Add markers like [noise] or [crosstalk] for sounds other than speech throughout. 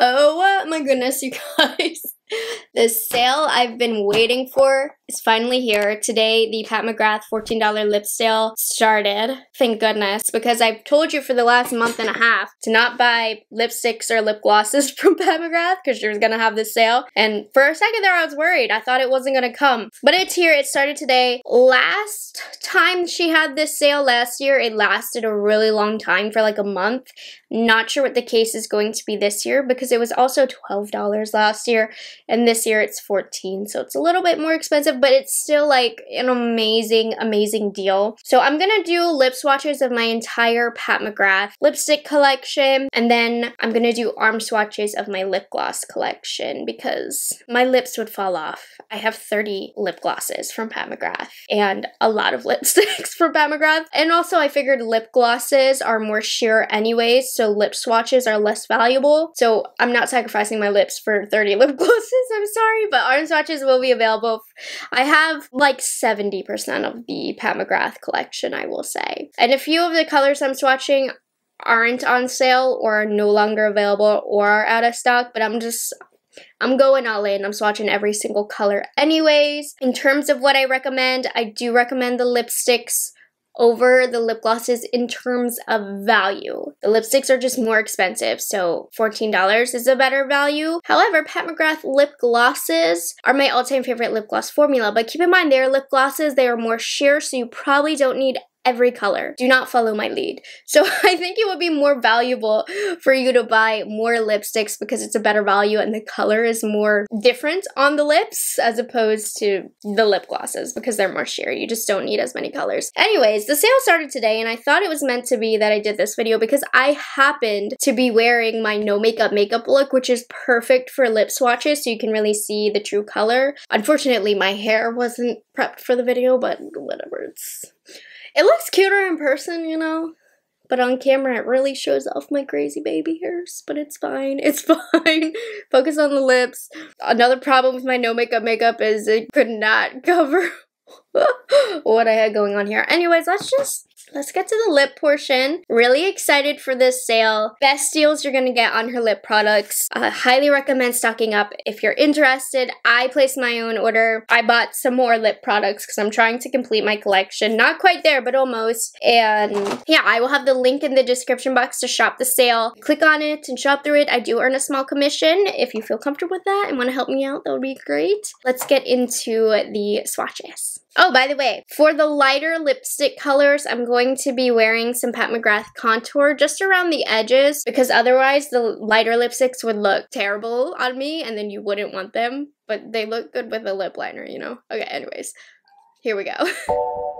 Oh my goodness, you [laughs] guys. The sale I've been waiting for is finally here. Today, the Pat McGrath $14 lip sale started. Thank goodness, because I've told you for the last month and a half to not buy lipsticks or lip glosses [laughs] from Pat McGrath because she was going to have this sale. And for a second there, I was worried. I thought it wasn't going to come. But it's here. It started today. Last time she had this sale last year, it lasted a really long time for like a month. Not sure what the case is going to be this year because it was also $12 last year and this year it's 14 so it's a little bit more expensive but it's still like an amazing amazing deal. So i'm gonna do lip swatches of my entire pat mcgrath lipstick collection and then i'm gonna do arm swatches of my lip gloss collection because my lips would fall off. I have 30 lip glosses from pat mcgrath and a lot of [laughs] lipsticks from pat mcgrath. And also i figured lip glosses are more sheer anyways so lip swatches are less valuable. So i'm not sacrificing my lips for 30 [laughs] lip glosses I'm sorry, but arm swatches will be available. I have like 70% of the Pat McGrath collection, I will say. And a few of the colors I'm swatching aren't on sale or no longer available or are out of stock, but I'm just I'm going all in. I'm swatching every single color anyways. In terms of what I recommend, I do recommend the lipsticks over the lip glosses in terms of value. The lipsticks are just more expensive, so $14 is a better value. However, Pat McGrath lip glosses are my all-time favorite lip gloss formula, but keep in mind they are lip glosses, they are more sheer, so you probably don't need every color. Do not follow my lead. So [laughs] I think it would be more valuable for you to buy more lipsticks because it's a better value and the color is more different on the lips as opposed to the lip glosses because they're more sheer. You just don't need as many colors. Anyways, the sale started today and I thought it was meant to be that I did this video because I happened to be wearing my no makeup makeup look which is perfect for lip swatches so you can really see the true color. Unfortunately, my hair wasn't prepped for the video, but whatever. It's it looks cuter in person, you know? But on camera, it really shows off my crazy baby hairs. But it's fine. [laughs] It's fine. Focus on the lips. Another problem with my no makeup makeup is it could not [laughs] cover what I had going on here. Anyways, let's just let's get to the lip portion. Really excited for this sale. Best deals you're gonna get on her lip products. I highly recommend stocking up if you're interested. I placed my own order. I bought some more lip products because I'm trying to complete my collection. Not quite there, but almost. And yeah, I will have the link in the description box to shop the sale. Click on it and shop through it. I do earn a small commission. If you feel comfortable with that and want to help me out, that would be great. Let's get into the swatches. Oh, by the way, for the lighter lipstick colors, I'm going to be wearing some Pat McGrath contour just around the edges because otherwise the lighter lipsticks would look terrible on me and then you wouldn't want them, but they look good with a lip liner, you know? Okay, anyways, here we go. [laughs]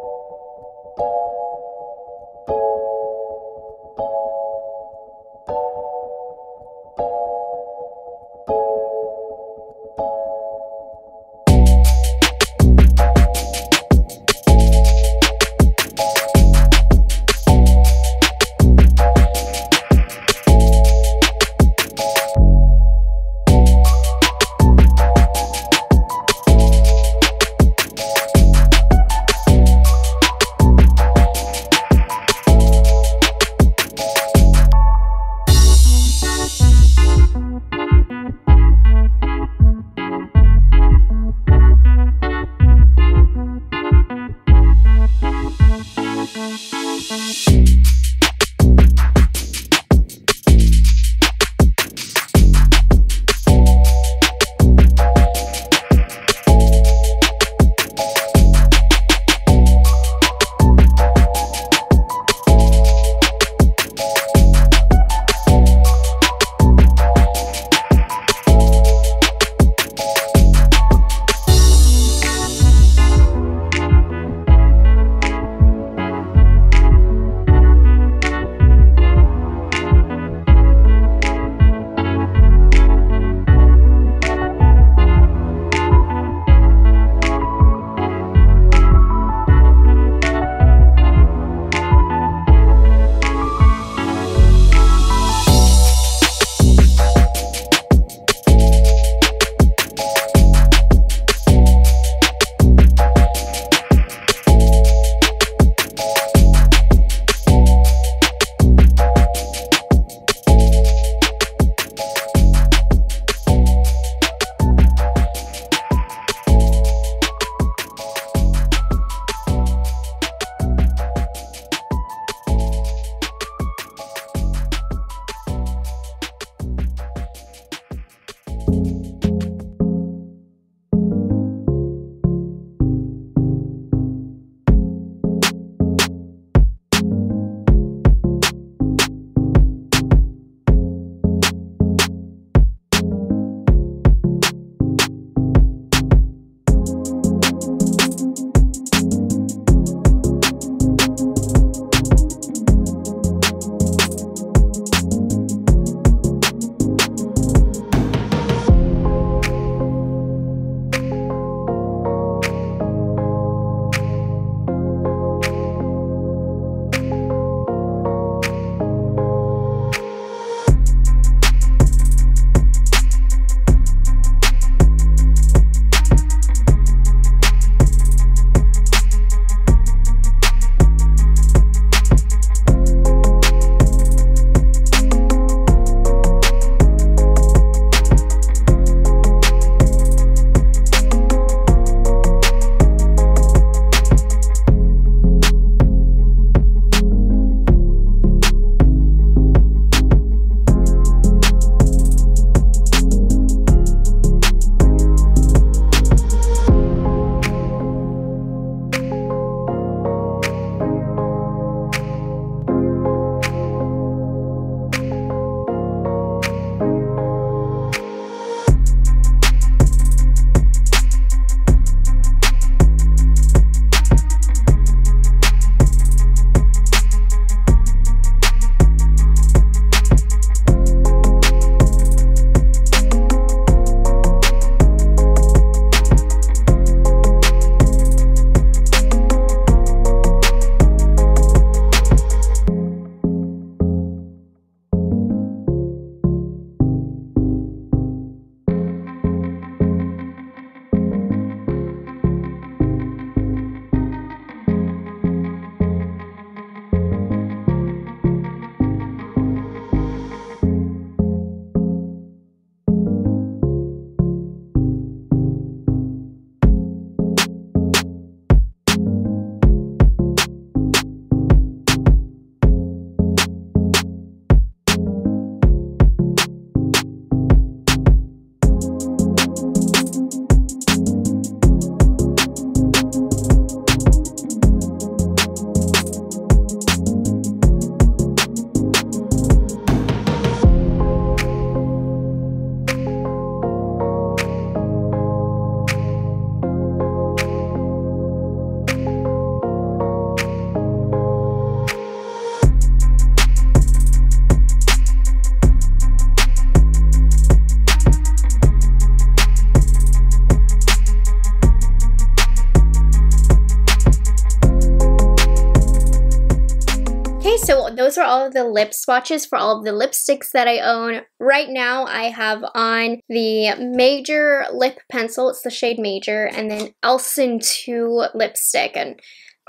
those are all of the lip swatches for all of the lipsticks that I own. Right now, I have on the Major Lip Pencil. It's the shade Major. And then Elson 2 lipstick. And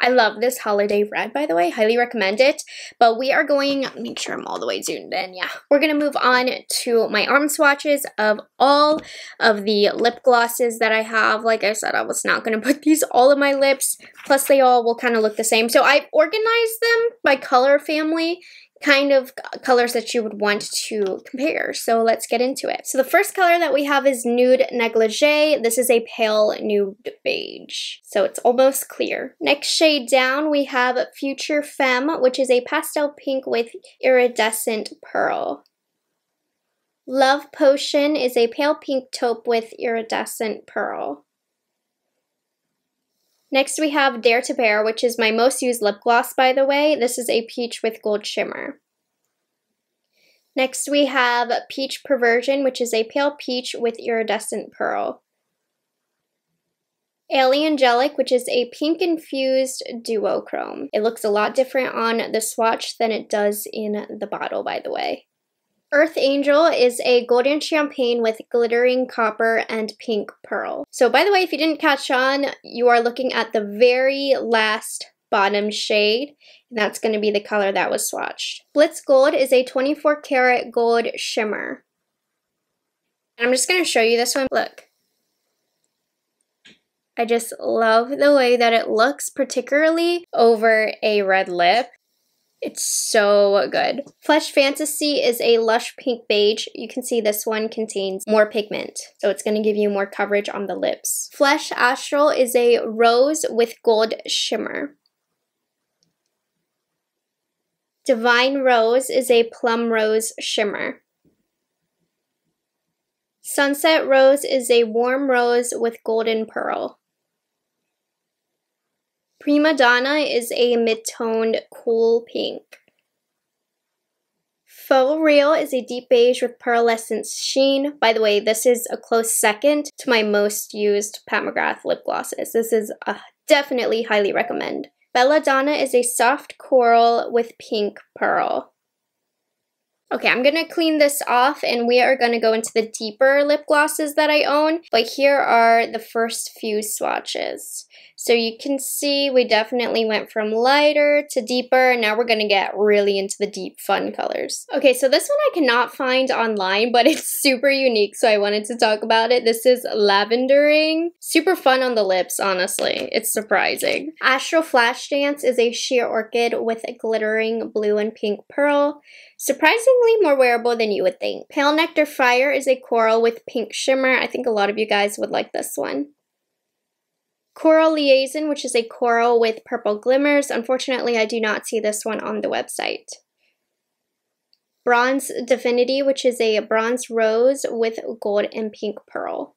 I love this holiday red, by the way. Highly recommend it. But we are going, make sure I'm all the way zoomed in. Yeah. We're going to move on to my arm swatches of all of the lip glosses that I have. Like I said, I was not going to put these all in my lips. Plus, they all will kind of look the same. So I've organized them by color family kind of colors that you would want to compare. So let's get into it. So the first color that we have is Nude Negligee. This is a pale nude beige. So it's almost clear. Next shade down, we have Future Femme, which is a pastel pink with iridescent pearl. Love Potion is a pale pink taupe with iridescent pearl. Next we have Dare to Bare, which is my most used lip gloss, by the way. This is a peach with gold shimmer. Next we have Peach Perversion, which is a pale peach with iridescent pearl. Aliangelic, which is a pink infused duochrome. It looks a lot different on the swatch than it does in the bottle, by the way. Earth Angel is a golden champagne with glittering copper and pink pearl. So by the way, if you didn't catch on, you are looking at the very last bottom shade, and that's going to be the color that was swatched. Blitz Gold is a 24 karat gold shimmer. I'm just going to show you this one. Look. I just love the way that it looks, particularly over a red lip. It's so good. Flesh Fantasy is a lush pink beige. You can see this one contains more pigment, so it's going to give you more coverage on the lips. Flesh Astral is a rose with gold shimmer. Divine Rose is a plum rose shimmer. Sunset Rose is a warm rose with golden pearl. Prima Donna is a mid-toned cool pink. Faux Real is a deep beige with pearlescent sheen. By the way, this is a close second to my most used Pat McGrath lip glosses. This is a definitely highly recommend. Belladonna is a soft coral with pink pearl. Okay, I'm to clean this off and we are to go into the deeper lip glosses that I own. But here are the first few swatches. So you can see we definitely went from lighter to deeper, and now we're gonna get really into the deep fun colors. Okay, so this one I cannot find online, but it's [laughs] super unique, so I wanted to talk about it. This is Lavendering. Super fun on the lips, honestly. It's surprising. Astral Flash Dance is a sheer orchid with a glittering blue and pink pearl. Surprisingly more wearable than you would think. Pale Nectar Fire is a coral with pink shimmer. I think a lot of you guys would like this one. Coral Liaison, which is a coral with purple glimmers. Unfortunately, I do not see this one on the website. Bronze Divinity, which is a bronze rose with gold and pink pearl.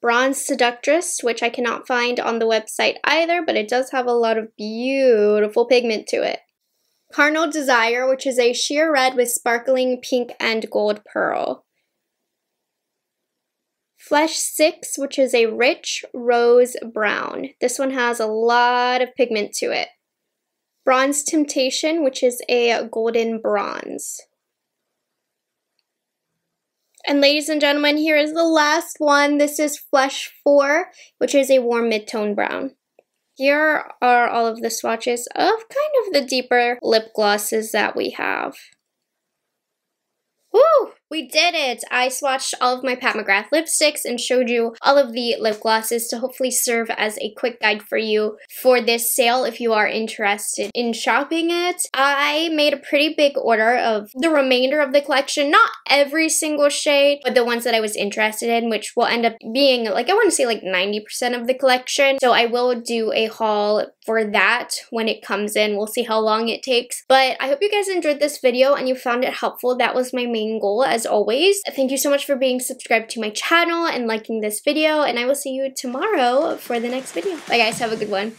Bronze Seductress, which I cannot find on the website either, but it does have a lot of beautiful pigment to it. Carnal Desire, which is a sheer red with sparkling pink and gold pearl. Flesh 6, which is a rich rose brown. This one has a lot of pigment to it. Bronze Temptation, which is a golden bronze. And ladies and gentlemen, here is the last one. This is Flesh 4, which is a warm mid-tone brown. Here are all of the swatches of kind of the deeper lip glosses that we have. Woo! We did it! I swatched all of my Pat McGrath lipsticks and showed you all of the lip glosses to hopefully serve as a quick guide for you for this sale if you are interested in shopping it. I made a pretty big order of the remainder of the collection, not every single shade, but the ones that I was interested in, which will end up being like, I want to say like 90% of the collection. So I will do a haul for that when it comes in. We'll see how long it takes. But I hope you guys enjoyed this video and you found it helpful. That was my main goal as always. Thank you so much for being subscribed to my channel and liking this video. And I will see you tomorrow for the next video. Bye guys, have a good one.